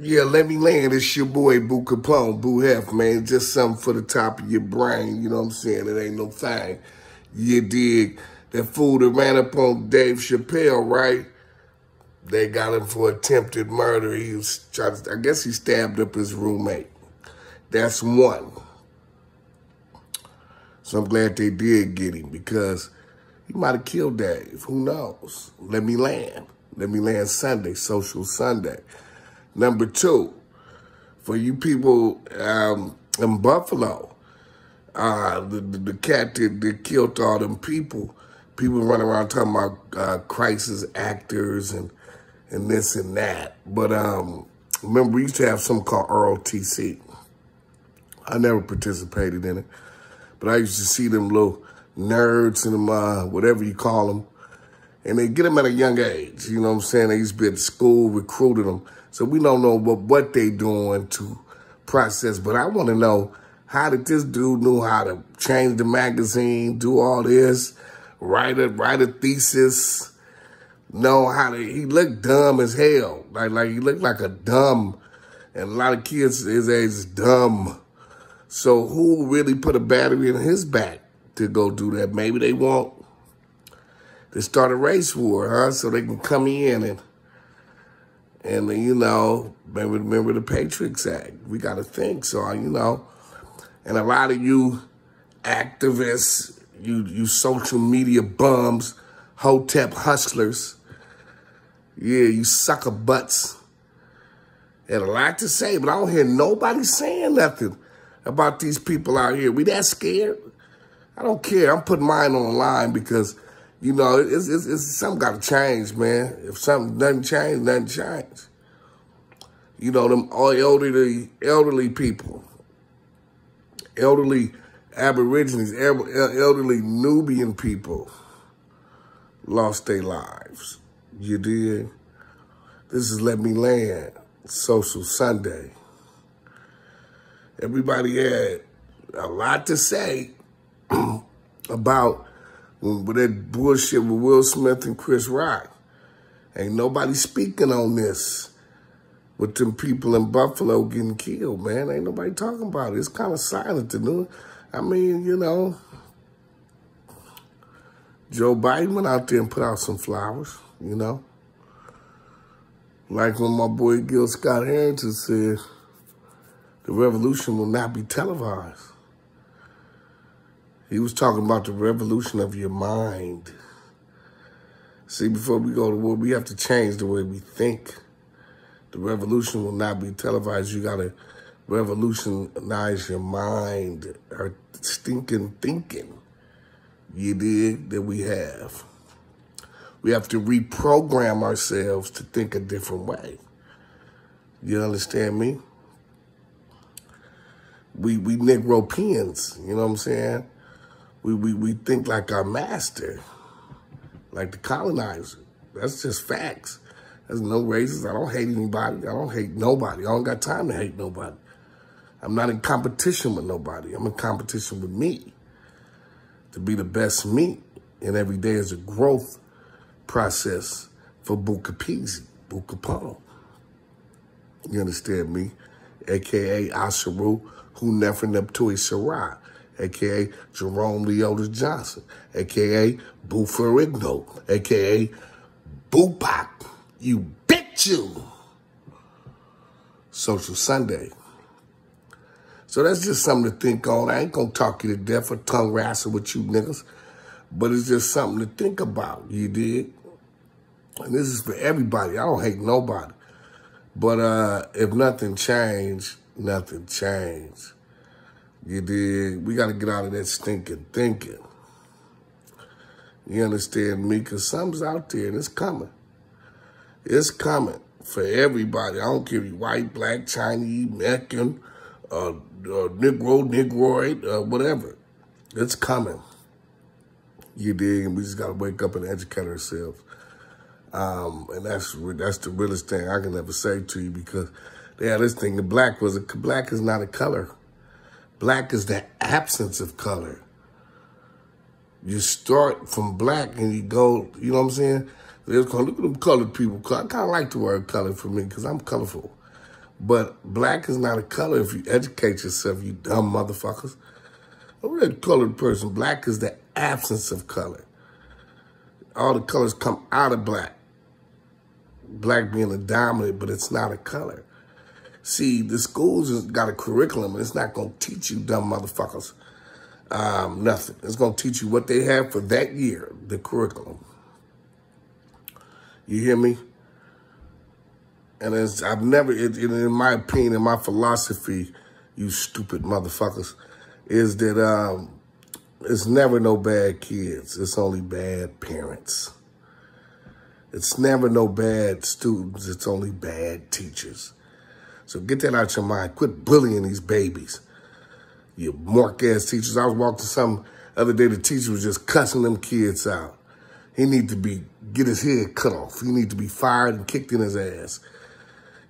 Yeah, let me land. It's your boy Boo Capone, Boo Hef, man. Just something for the top of your brain. You know what I'm saying? It ain't no thing. You dig? That fool that ran up on Dave Chappelle, right? They got him for attempted murder. He was trying to, I guess he stabbed up his roommate. That's one. So I'm glad they did get him because he might have killed Dave. Who knows? Let me land. Let me land Sunday, social Sunday. Number two, for you people um, in Buffalo, uh, the, the, the cat that, that, killed all them people, people running around talking about uh, crisis actors and and this and that. But um, remember, we used to have something called ROTC. I never participated in it, but I used to see them little nerds and them, uh, whatever you call them, and they get them at a young age. You know what I'm saying? They used to be at school, recruited them. So we don't know what, what they doing to process, but I want to know how did this dude know how to change the magazine, do all this, write a, write a thesis, know how to, he looked dumb as hell. Like, like he looked like a dumb, and a lot of kids his age is dumb. So who really put a battery in his back to go do that? Maybe they want to start a race war, huh? So they can come in and and, you know, remember, remember the Patriots Act. We got to think. So, uh, you know, and a lot of you activists, you, you social media bums, hotep hustlers, yeah, you sucker butts, had a lot to say, but I don't hear nobody saying nothing about these people out here. We that scared? I don't care. I'm putting mine online because you know, it's, it's, it's something got to change, man. If something doesn't change, nothing change. You know, them all elderly, elderly people, elderly Aborigines, elderly Nubian people lost their lives. You did. This is Let Me Land, Social Sunday. Everybody had a lot to say about with that bullshit with Will Smith and Chris Rock. Ain't nobody speaking on this with them people in Buffalo getting killed, man. Ain't nobody talking about it. It's kind of silent to do. I mean, you know, Joe Biden went out there and put out some flowers, you know. Like when my boy Gil Scott Harrington said, the revolution will not be televised. He was talking about the revolution of your mind. See, before we go to war, we have to change the way we think. The revolution will not be televised. You got to revolutionize your mind, our stinking thinking, you did, that we have. We have to reprogram ourselves to think a different way. You understand me? We we Negropeans, you know what I'm saying? We, we, we think like our master, like the colonizer. That's just facts. There's no races. I don't hate anybody. I don't hate nobody. I don't got time to hate nobody. I'm not in competition with nobody. I'm in competition with me to be the best me. And every day is a growth process for Buka Peasy, Buka Palm. You understand me? AKA Asheru, who never Neptui Sarai aka Jerome Leotis Johnson, aka Boo Ferrigno, aka Pop, You bitch you. Social Sunday. So that's just something to think on. I ain't gonna talk you to death or tongue wrestle with you niggas, but it's just something to think about. You did, and this is for everybody. I don't hate nobody, but uh, if nothing changed, nothing changed. You did. We got to get out of that stinking thinking. You understand me? Because something's out there and it's coming. It's coming for everybody. I don't care if you white, black, Chinese, Mexican, uh, uh, Negro, Negroid, uh, whatever. It's coming. You dig? And we just got to wake up and educate ourselves. Um, and that's that's the realest thing I can ever say to you because yeah, this thing, the black was a, black is not a color. Black is the absence of color. You start from black and you go, you know what I'm saying? There's look at them colored people. I kind of like the word color for me because I'm colorful. But black is not a color if you educate yourself, you dumb motherfuckers. A red colored person, black is the absence of color. All the colors come out of black. Black being the dominant, but it's not a color. See, the schools has got a curriculum, and it's not going to teach you dumb motherfuckers um, nothing. It's going to teach you what they have for that year, the curriculum. You hear me? And it's, I've never, it, it, in my opinion, in my philosophy, you stupid motherfuckers, is that um, it's never no bad kids. It's only bad parents. It's never no bad students. It's only bad teachers. So get that out your mind. Quit bullying these babies. You mark-ass teachers. I was walking some other day. The teacher was just cussing them kids out. He need to be, get his head cut off. He need to be fired and kicked in his ass.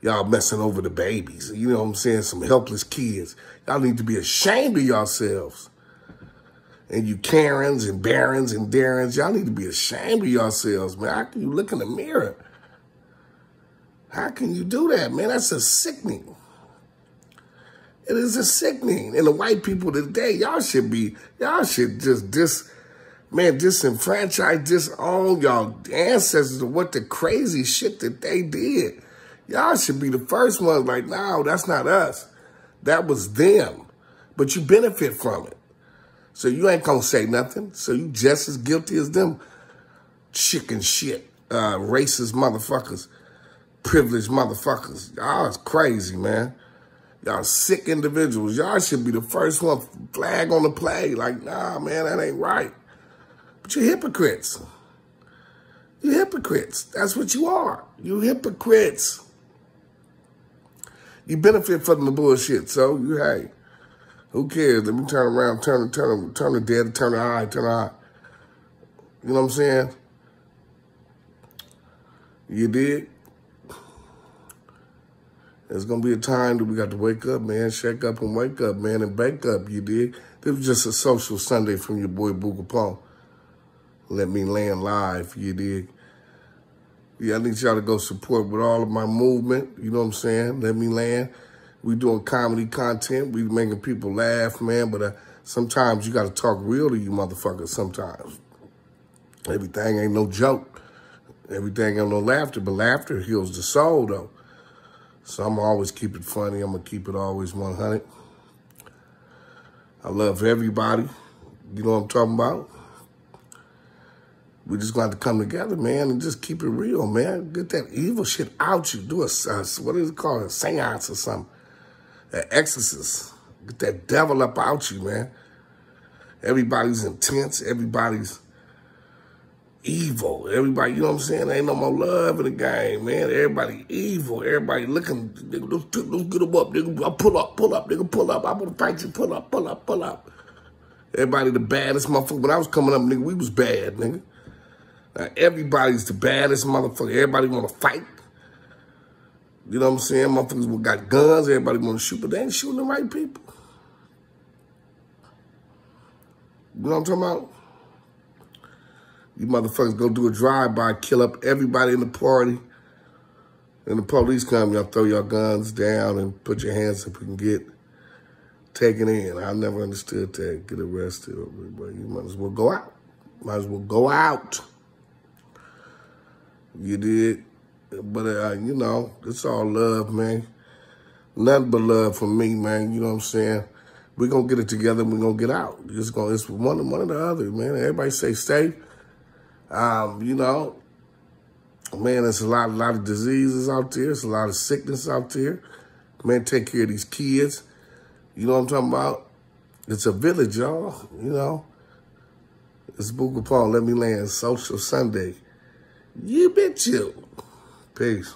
Y'all messing over the babies. You know what I'm saying? Some helpless kids. Y'all need to be ashamed of yourselves. And you Karens and Barons and Darrens, y'all need to be ashamed of yourselves, man. How can you look in the mirror? How can you do that, man? That's a sickening. It is a sickening. And the white people today, y'all should be, y'all should just dis, man, disenfranchise, disown y'all ancestors of what the crazy shit that they did. Y'all should be the first ones like, no, that's not us. That was them. But you benefit from it. So you ain't gonna say nothing. So you just as guilty as them chicken shit, uh, racist motherfuckers, privileged motherfuckers. Y'all is crazy, man. Y'all sick individuals. Y'all should be the first one flag on the play. Like, nah, man, that ain't right. But you're hypocrites. You're hypocrites. That's what you are. You hypocrites. You benefit from the bullshit. So you, hey, who cares? Let me turn around, turn, turn, turn the dead, turn the eye, turn the eye. You know what I'm saying? You did? There's gonna be a time that we got to wake up, man, shake up and wake up, man, and bake up, you did. This was just a social Sunday from your boy Booga Paul. Let me land live, you did. Yeah, I need y'all to go support with all of my movement, you know what I'm saying? Let me land. We doing comedy content. We making people laugh, man, but uh, sometimes you got to talk real to you motherfuckers sometimes. Everything ain't no joke. Everything ain't no laughter, but laughter heals the soul, though. So I'm always keep it funny. I'm going to keep it always 100. I love everybody. You know what I'm talking about? We just got to come together, man, and just keep it real, man. Get that evil shit out you. Do a, uh, what is it called? A seance or something. An exorcist. Get that devil up out you, man. Everybody's intense. Everybody's evil. Everybody, you know what I'm saying? There ain't no more love in the game, man. Everybody evil. Everybody looking, nigga, let's, get them up, nigga. I pull up, pull up, nigga, pull up. I'm gonna fight you, pull up, pull up, pull up. Everybody the baddest motherfucker. When I was coming up, nigga, we was bad, nigga. Now, everybody's the baddest motherfucker. Everybody want to fight. You know what I'm saying? Motherfuckers got guns. Everybody want to shoot, but they ain't shooting the right people. You know what I'm talking about? You motherfuckers go do a drive-by, kill up everybody in the party. And the police come, y'all throw your guns down and put your hands up and get taken in. I never understood that, get arrested. But you might as well go out. Might as well go out. You did. But, uh, you know, it's all love, man. Nothing but love for me, man. You know what I'm saying? We're going to get it together and we're going to get out. It's, gonna, it's one, one or the other, man. Everybody stay safe. Um, you know, man, there's a lot, a lot of diseases out there. There's a lot of sickness out there. Man, take care of these kids. You know what I'm talking about? It's a village, y'all. You know, it's Booga Paul. Let me land social Sunday. You bet you. Peace.